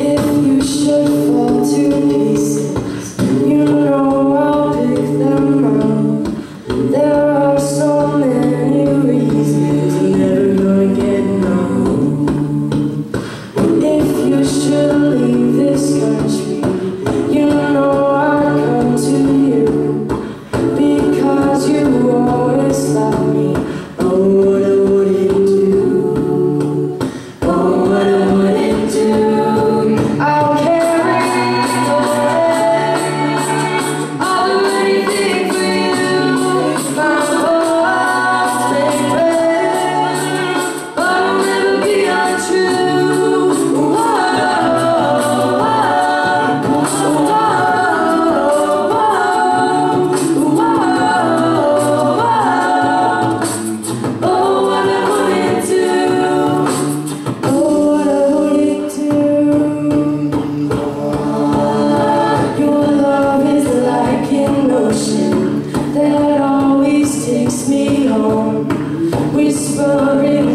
If you should fall to pieces. in ocean that always takes me home, whispering.